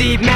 Summer's Eve,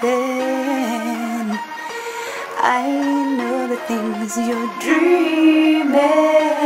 then I know the things you're dreaming.